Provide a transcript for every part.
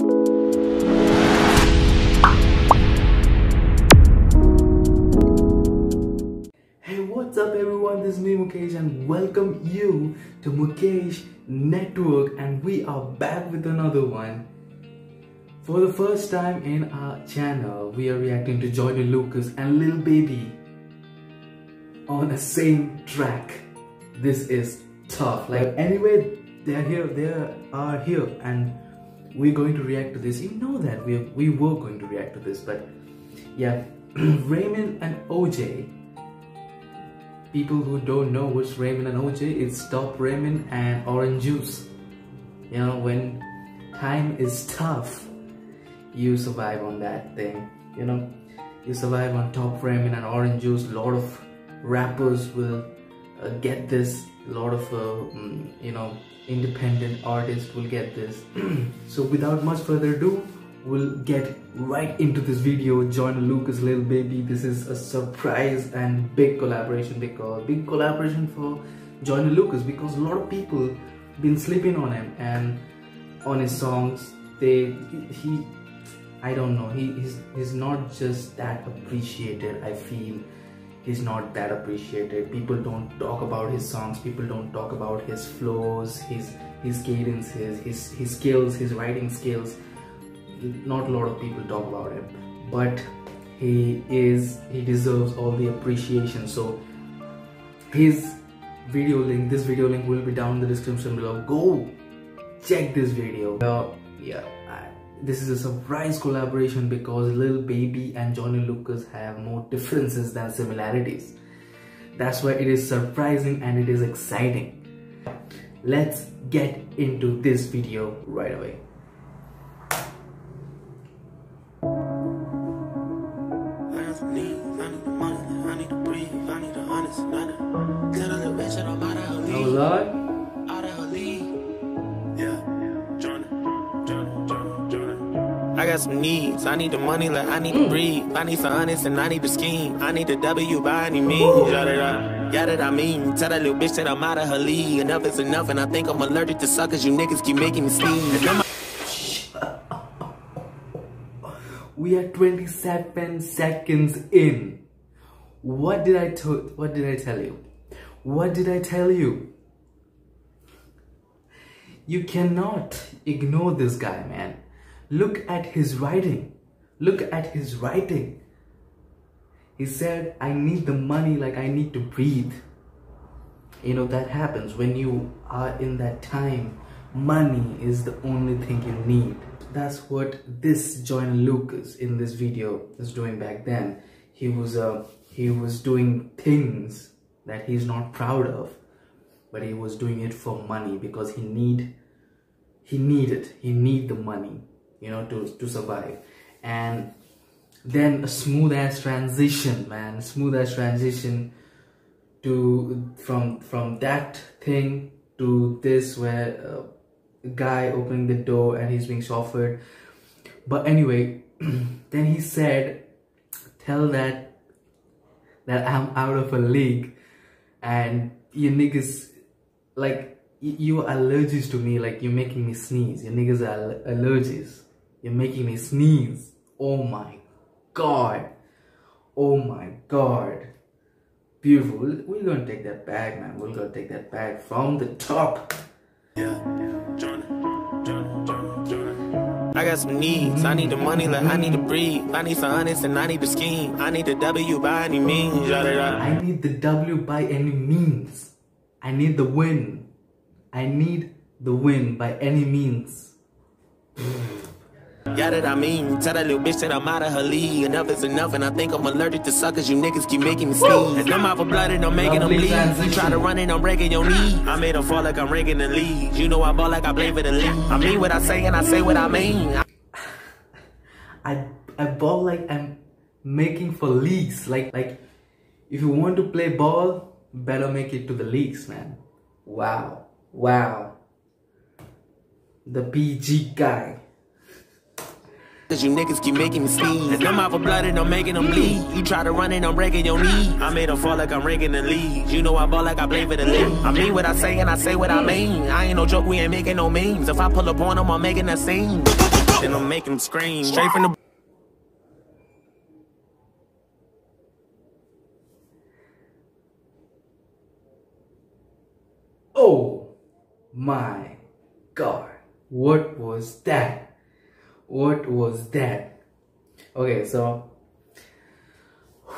Hey, what's up everyone? This is me Mukesh and welcome you to Mukesh Network and we are back with another one. For the first time in our channel, we are reacting to Joyner Lucas and Lil Baby on the same track. This is tough. Like anyway, they're here, they are here and we're going to react to this. You know that we we were going to react to this, but yeah, Ramen and OJ people who don't know what's Ramen and OJ, it's Top Ramen and Orange Juice. You know, when time is tough, you survive on that thing. You know, you survive on Top Ramen and Orange Juice. A lot of rappers will get this. A lot of, uh, mm, you know, independent artists will get this. so without much further ado, we'll get right into this video Joyner Lucas little Baby this is a surprise and big collaboration because big collaboration for Joyner Lucas because a lot of people been sleeping on him and on his songs they he I don't know he, he's he's not just that appreciated I feel he's not that appreciated. People don't talk about his songs. People don't talk about his flows his his cadences his his skills his writing skills. Not a lot of people talk about him. But he is he deserves all the appreciation. So his video link this video link will be down in the description below. Go check this video. Well yeah this is a surprise collaboration because Lil Baby and Joyner Lucas have more differences than similarities. That's why it is surprising and it is exciting. Let's get into this video right away some needs. I need the money like I need to mm. breathe. I need some honest and I need the scheme. I need the W by any means. Yeah, that I mean. Tell that little bitch that I'm out of her league. Enough is enough, and I think I'm allergic to suckers. You niggas keep making me sneeze. we are 27 seconds in. What did I tell? What did I tell you? What did I tell you? You cannot ignore this guy, man. Look at his writing. Look at his writing. He said, I need the money like I need to breathe. You know, that happens when you are in that time. Money is the only thing you need. That's what this Joyner Lucas in this video is doing back then. He was uh, he was doing things that he's not proud of, but he was doing it for money because he need he needed he need the money you know to to survive. And then a smooth ass transition man. Smooth ass transition to from from that thing to this where a guy opening the door and he's being chauffeured. But anyway then he said tell that that i'm out of a league and you niggas like you are allergies to me like you're making me sneeze. Your niggas are allergies you're making me sneeze oh my god oh my god beautiful we're gonna take that bag man we're gonna take that bag from the top yeah, I got some needs. I need the money like I need to breathe. I need some honest and I need the scheme. I need the W by any means. I need the W by any means. I need the win. I need the win by any means. Yeah, that I mean. Tell that little bitch that I'm out of her league. Enough is enough, and I think I'm allergic to suckers. You niggas keep making me sneeze. And I'm out for blood and I'm making them bleed. You try to run and I'm breaking your knee. I made them fall like I'm ranking the league. You know I ball like I play for the league. I mean what I say and I say what I mean. I I ball like I'm making for leagues. Like like if you want to play ball, better make it to the leagues, man. Wow. Wow. The PG guy. Cause you niggas keep making me sneeze. And I'm out for blood and I'm making them bleed. You try to run and I'm breaking your knee. I made them fall like I'm ranking the league. You know I ball like I play for the league. I mean what I say and I say what I mean. I ain't no joke, we ain't making no memes. If I pull up on them, I'm making a scene. Then I'm making them scream. Straight from the Oh my god. What was that? What was that? Okay, so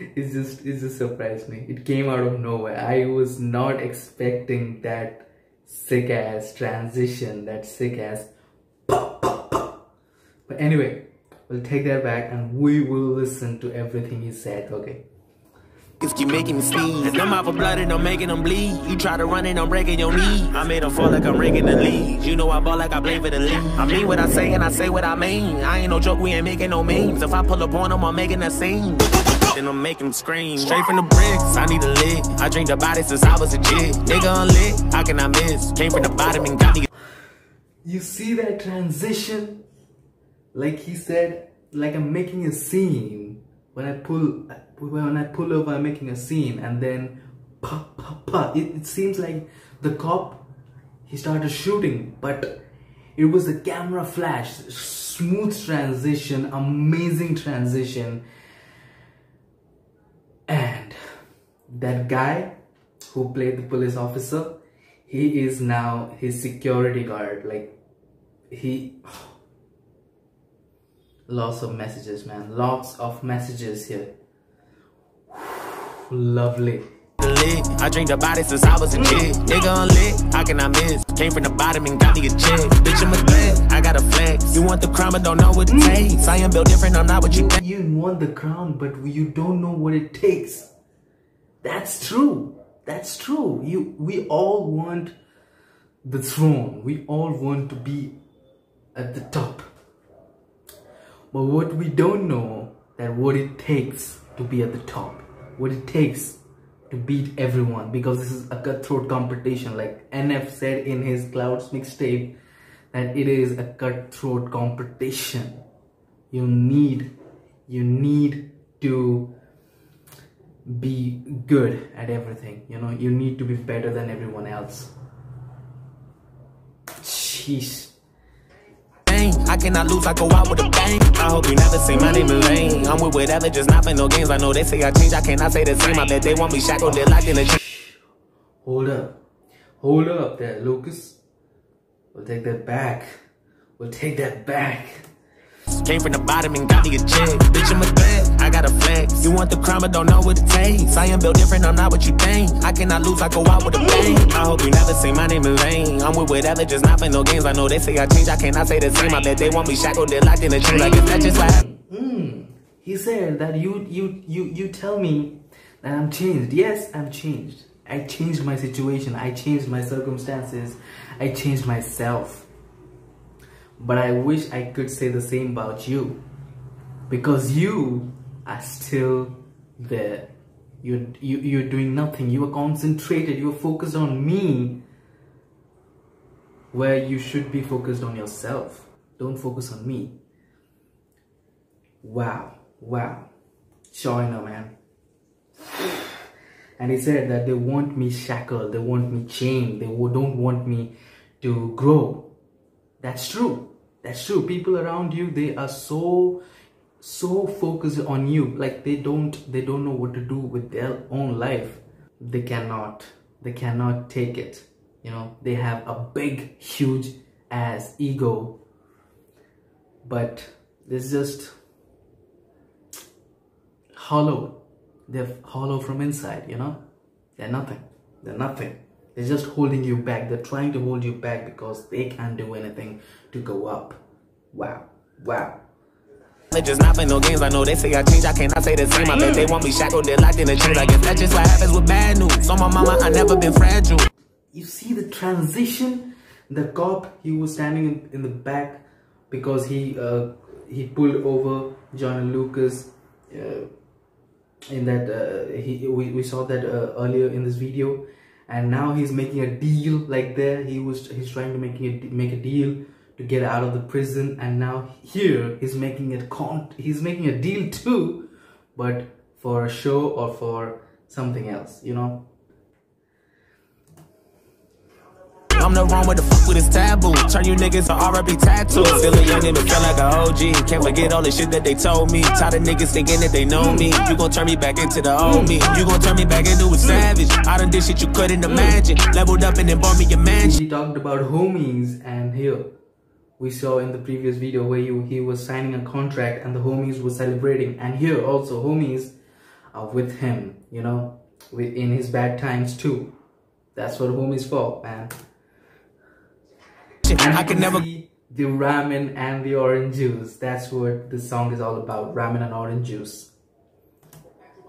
it just it just surprised me. It came out of nowhere. I was not expecting that sick ass transition, that sick ass but anyway, we'll take that back and we will listen to everything he said, okay? Niggas keep making me sneeze. Them out for blood and I'm making them bleed. You try to run and I'm breaking your knee. I made them fall like I'm ranking the leads. You know I ball like I play for the league. I mean what I say and I say what I mean. I ain't no joke, we ain't making no memes. If I pull up on them, I'm making a scene. Then I'm making them scream. Straight from the bricks, I need a lick. I drink the body since I was a kid. Nigga unlit, how can I miss? Came from the bottom and got me. You see that transition? Like he said, like I'm making a scene. When I pull, when I pull over, I'm making a scene, and then pa pa pa. It, it seems like the cop he started shooting, but it was a camera flash, smooth transition, amazing transition, and that guy who played the police officer, he is now his security guard. Like he lots of messages man lots of messages here lovely I drink the body since I was a kid. Nigga unlit, how can I miss? Came from the bottom and got me a check. Bitch, I'm a threat, I got a flex. You want the crown, but don't know what it mm. takes. I am built different, I'm not what you think. you want the crown but you don't know what it takes that's true that's true you we all want the throne we all want to be at the top but what we don't know that what it takes to be at the top what it takes to beat everyone because this is a cutthroat competition. Like nf said in his clouds mixtape that it is a cutthroat competition. You need you need to be good at everything you know? You need to be better than everyone else. Jeez bang. I cannot lose, I go out with a bang. I hope you never say my name in vain. I'm with whatever, just not playing no games. I know they say I change, I cannot say the same. I bet they want me shackled, they're locked in a chain. hold up hold up there lucas we'll take that back we'll take that back Came from the bottom and got me a check. Bitch, I'm a threat, I got a flex. You want the crown, but don't know what it takes. I am built different, I'm not what you think. I cannot lose, I go out with a bang. I hope you never say my name in vain. I'm with whatever, just not playing no games. I know they say I change, I cannot say the same. I bet they want me shackled, they're locked in a chain. Like if that just what happened. Mm. He said that you you you you tell me that I'm changed. Yes, I'm changed. I changed my situation. I changed my circumstances. I changed myself. But I wish I could say the same about you. Because you are still there. You you you're doing nothing. You are concentrated. You are focused on me. Where you should be focused on yourself. Don't focus on me. Wow, wow. China, man. And he said that they want me shackled, they want me chained, they don't want me to grow. That's true. That's true. People around you, they are so so focused on you like they don't they don't know what to do with their own life they cannot they cannot take it you know they have a big huge ass ego but it's just hollow. They're hollow from inside, you know? They're nothing. They're nothing. They're just holding you back. They're trying to hold you back because they can't do anything to go up. Wow. Wow. They just not playing no games. I know they say I change, I cannot say the same. I bet they want me shackled, they're locked in a chain. I guess that's just what happens with bad news. On my mama, I never been fragile. You see the transition? The cop, he was standing in, in the back because he uh, he pulled over Joyner Lucas. Uh, in that uh, he we, we saw that uh, earlier in this video and now he's making a deal like there he was he's trying to make a make a deal to get out of the prison. And now here he's making a con he's making a deal too but for a show or for something else you know I'm the wrong with the fuck with this taboo. Turn you niggas to RB tattoos. Still a young nigga, feel like a OG. Can't forget all the shit that they told me. Tired of niggas thinking that they know me. You gon' turn me back into the old me. You gon' turn me back into a savage. I done did shit you couldn't imagine. Leveled up and then bought me a mansion. He talked about homies and here we saw in the previous video where he, he was signing a contract and the homies were celebrating and here also homies are with him you know in his bad times too that's what homies for man I can never the ramen and the orange juice that's what this song is all about ramen and orange juice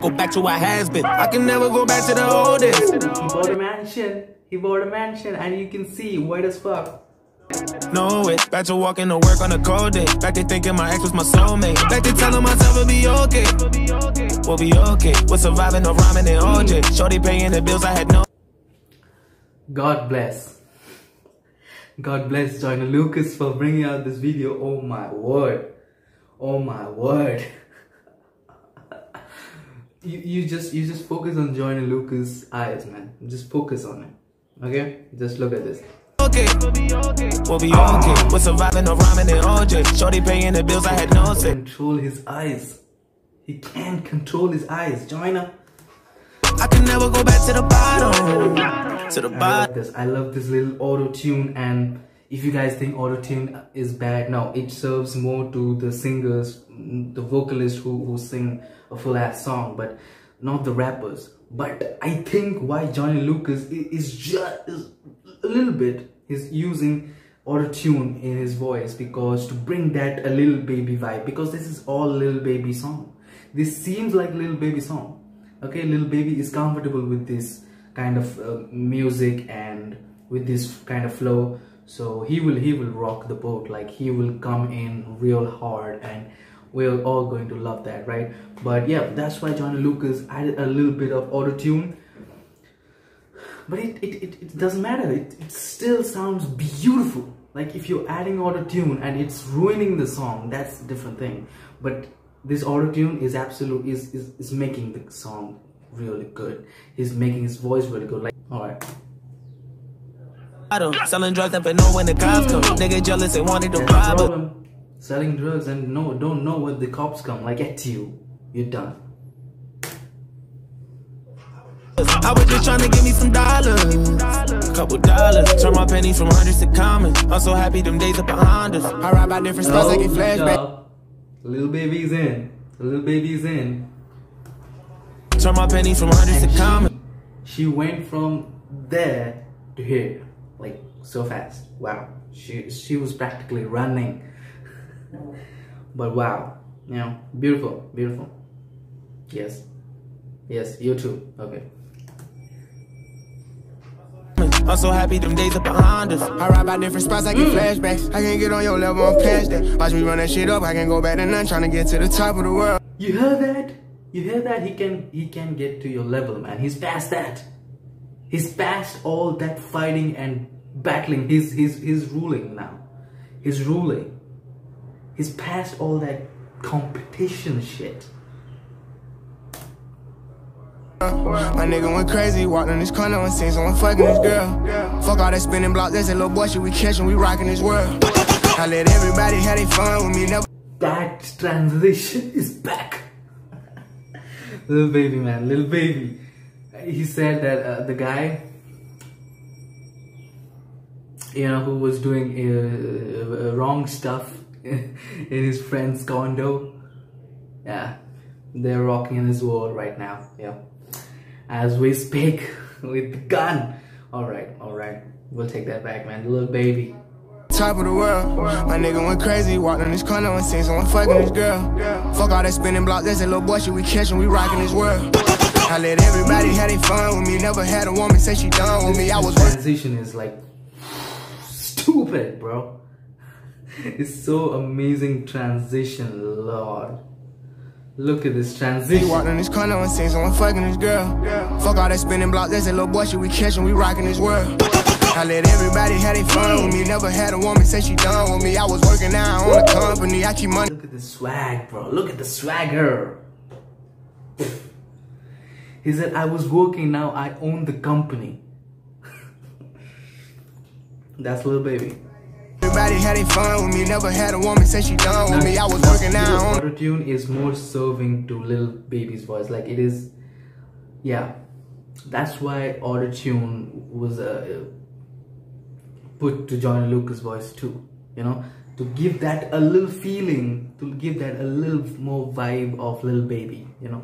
go back to what has been I can never go back to the old days he bought a mansion he bought a mansion and you can see white as fuck no way. Back to walking to work on a cold day. Back to thinking my ex was my soulmate. Back to telling myself it'll be okay. We'll be okay. We're surviving no ramen and OJ. Shorty paying the bills I had no. God bless. God bless Joyner Lucas for bringing out this video. Oh my word. Oh my word. you, you just you just focus on Joyner Lucas eyes, man. Just focus on it. Okay? Just look at this okay. We'll be okay. We're surviving no ramen and OJ. Shorty paying the bills I had no say. Control his eyes. He can't control his eyes. Joyner. I can never go back to the bottom. To the bottom. I love this. I love this little auto tune. And if you guys think auto tune is bad, no, it serves more to the singers, the vocalists who, who sing a full ass song, but not the rappers. But I think why Joyner Lucas is just is a little bit he's using auto tune in his voice because to bring that a little Baby vibe because this is all little Baby song this seems like little Baby song okay little Baby is comfortable with this kind of uh, music and with this kind of flow. So he will he will rock the boat. Like he will come in real hard and we're all going to love that right? But yeah that's why Joyner Lucas added a little bit of auto tune but it, it, it, it doesn't matter. It, it still sounds beautiful. Like if you're adding auto tune and it's ruining the song that's a different thing. But this auto tune is absolute is, is is making the song really good he's making his voice really good like all right Selling drugs and know when the cops come. Nigga jealous and wanted to rob him. Selling drugs and no, don't know when the cops come. Like at you, you're done. I was just trying to give me some dollars. A couple dollars. Turn my pennies from hundreds to common. I'm so happy them days are behind us. I ride by different spots, oh, I get flashback. Little baby's in. Little baby's in. Turn my pennies from hundreds and to common. She went from there to here. Like so fast. Wow. She she was practically running. but wow. You know, beautiful, beautiful. Yes. Yes, you too. Okay. I'm so happy them days are behind us. I ride by different spots, I get mm. flashbacks. I can't get on your level, I'm past that. Watch me run that shit up, I can go back to none, trying to get to the top of the world. You heard that? You hear that? He can he can get to your level, man. He's past that. He's past all that fighting and battling. He's he's he's ruling now. He's ruling. He's past all that competition shit. My nigga went crazy, walked in this corner and seen someone fucking this girl. Fuck all that spinning block, that's a little boy shit we catching, we rocking this world. I let everybody have their fun with me, never. That transition is back. Little baby, man, little baby. He said that uh, the guy, you know, who was doing uh, uh, wrong stuff in his friend's condo, yeah, they're rocking in his world right now, yeah as we speak with the gun. All right, all right. We'll take that back, man. Little baby. Top of the world. My nigga went crazy, walked in this corner and seen someone fucking this girl. Fuck all that spinning block, there's a little boy shit we catching, we rocking this world. I let everybody have their fun with me. Never had a woman say she done with me. I was transition is like stupid, bro. It's so amazing transition, Lord. Look at this transition. He walked in this corner and seen someone fucking this girl. Yeah. Fuck all that spinning block, there's a little boy shit we catching, we rocking this world. I let everybody have their fun with me. Never had a woman say she done with me. I was working out on a company. I keep money. Look at the swag, bro. Look at the swagger. He said, I was working now. I own the company. That's little Baby. Everybody had their fun with me, never had a woman say she done with me. I was working out on Auto tune is more serving to little Baby's voice. Like it is, yeah. That's why auto tune was uh, put to Joyner Lucas' voice too. You know, to give that a little feeling, to give that a little more vibe of little Baby. You know,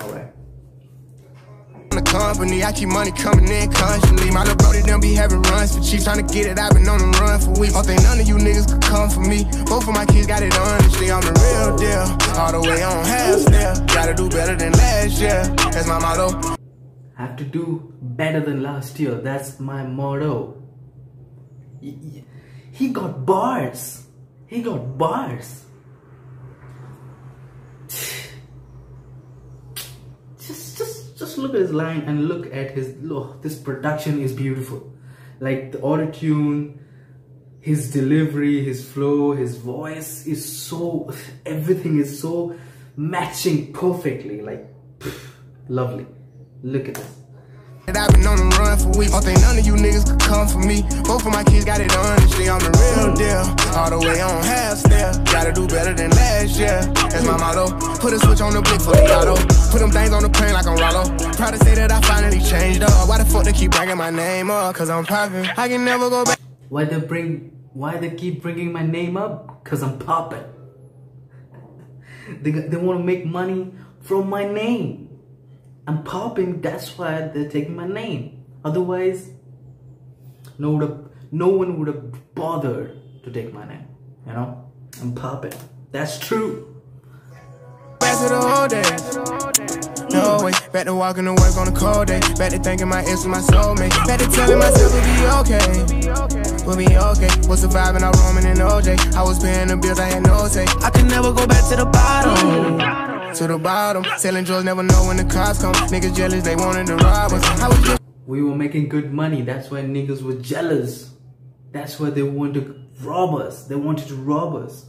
all right. the company. I keep money coming in constantly. My little brody done be having runs for cheap. Trying to get it, I've been on the run for weeks. Don't think none of you niggas could come for me. Both of my kids got it honestly. I'm the real deal. All the way on half step. Gotta do better than last year. That's my motto. have to do better than last year. That's my motto. He got bars. He got bars. Just, just, just look at his line and look at his. Look, this production is beautiful. Like the auto tune, his delivery, his flow, his voice is so. Everything is so matching perfectly. Like, lovely. Look at this. I've been on the run for weeks. Don't think none of you niggas could come for me. Both of my kids got it honestly. I'm the real deal. All the way on half step. Gotta do better than last year. That's my motto. Put a switch on the blick for the auto. Put them things on the plane like I'm Rollo. Proud to say that I finally changed up. Why the fuck they keep bringing my name up? Cause I'm poppin'. I can never go back. Why they bring? Why they keep bringing my name up? Cause I'm popping. They they want to make money from my name. I'm popping. That's why they're taking my name. Otherwise, no no one would have bothered to take my name. You know, I'm popping. That's true. Back to the old days. No way. Back to walking to work on a cold day. Back to thinking my ex was my soulmate. Back to telling myself we'll be okay. We'll be okay. Was surviving, I roaming in OJ. I was paying the bills, I had no say. I could never go back to the bottom. To the bottom. Selling drugs, never know when the cops come. Niggas jealous, they wanted to rob us. I was We were making good money. That's why niggas were jealous. That's why they wanted to rob us. They wanted to rob us.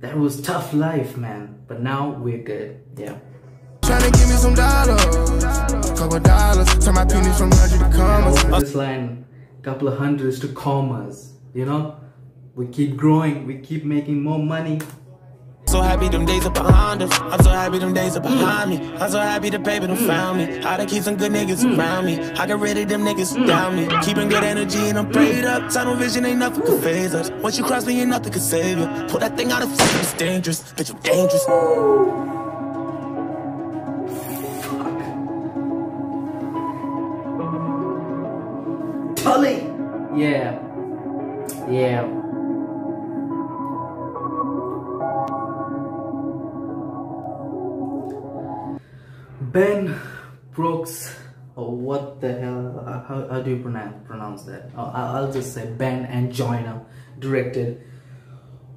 That was tough life, man. But now we're good. Yeah. trying to give me some dollars. Couple dollars. Turn my pennies from hundred to commas. This line, couple of hundreds to commas. You know, we keep growing. We keep making more money. So happy them days are behind us. I'm so happy them days are behind me. I'm so happy the paper done found me. How to keep some good niggas around me. I get rid of them niggas down me. Keeping good energy and I'm prayed up. Tunnel vision ain't nothing can phase us. Once you cross me, ain't nothing can save you. Pull that thing out of fucking it's dangerous. Bitch, I'm dangerous. Tully. Yeah. Yeah. Ben Brooks, or what the hell? uh, How, how do you pronounce pronounce that? I'll I'll just say Ben and Joyner directed.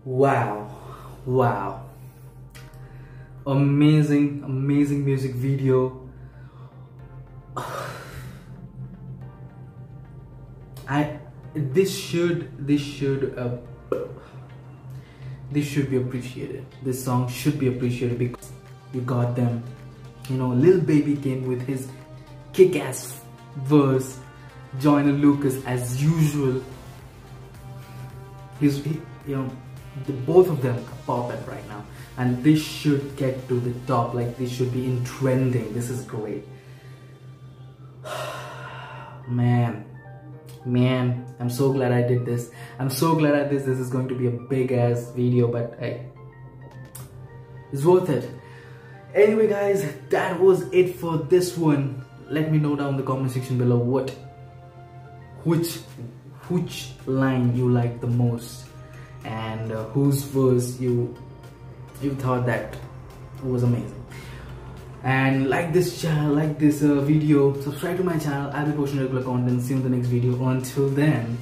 Wow, wow, amazing, amazing music video. I this should this should uh, this should be appreciated. This song should be appreciated because you got them. You know, Lil Baby came with his kick-ass verse. Joyner Lucas, as usual, he's he, you know the both of them are popping right now, and this should get to the top. Like this should be in trending. This is great, man man i'm so glad i did this i'm so glad i did this this is going to be a big ass video but hey it's worth it anyway guys that was it for this one. Let me know down in the comment section below what which which line you like the most and uh, whose verse you you thought that was amazing. And like this channel like this uh, video. Subscribe to my channel. I'll be posting regular content. See you in the next video. Until then